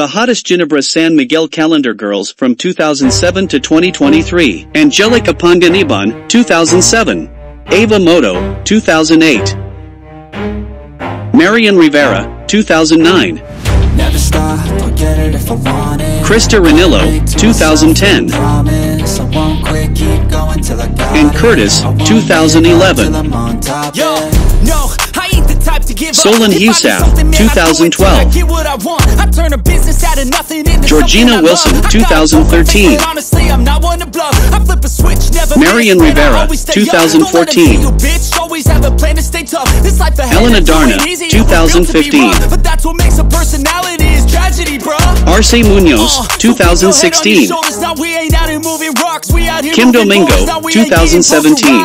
The hottest Ginebra San Miguel calendar girls from 2007 to 2023. Angelica Panganiban, 2007. Ava Moto, 2008. Marian Rivera, 2009. Never stop, I'll it if I want it Krista Ranillo, 2010. Promise I won't quit, keep going till I got And it. Curtis, I 2011. give up till I'm on top, Yo, no, I ain't the type to give Solenn up. If I do Heussaff, something, man, I do it till I 2012. get what I want. I turn a business out of nothing into Georgina Wilson, love. I got 2013. but honestly, I'm not one to bluff. I flip a switch, never Marian miss, man, I Rivera, always stay up. Don't let 'em 2014. you, bitch. Always have a plan to stay tough. This life ahead Ellen Adarna, ain't easy. It was built to be 2015. rough, But that's what makes a personality is tragedy, bruh. Arci Munoz, Uh, so keep your head on your 2016. shoulders. Now we ain't out here moving rocks. We out here Kim Domingo, boards. Now we ain't getting 2017.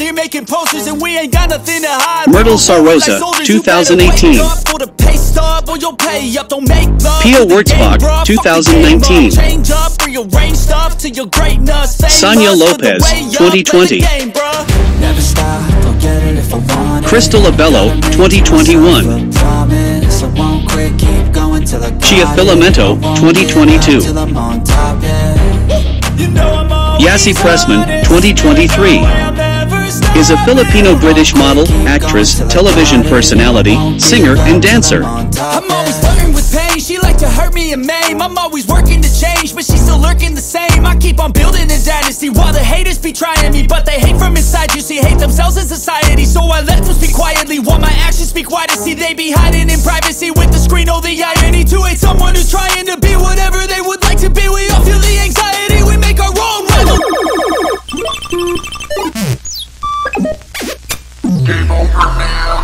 Posterized. We out here making posters and we ain't got nothing to hide. Myrtle We like Sarrosa, soldiers. You 2018. wake up for the pay stub or you'll pay up. Don't make love Pia to the Wurtzbach, game, bruh. Fuck the 2019. game. Change up, rearrange stuff to your greatness. Famous Sanya Lopez, 2020. Play the game, bruh. Never stop, I'll get it if I want it Crystal Abello, 2021. Promise I won't quit, keep going till I got Chie. Filomeno, I won't give up 2022. till I'm on top, yeah. You know I'm always Yassi Pressman, 2023. Is a Filipino-British model, actress, television personality, singer, and dancer. I'm always with pain. She like to hurt me and maim. I'm always working to change, but she's still lurking the same. I keep on building a dynasty while the haters be trying me, but they hate from inside. You see, hate themselves in society, so I let them speak quietly while my actions speak. See, they be hiding in privacy with the screen. Oh, the irony to hate someone who Game over, man.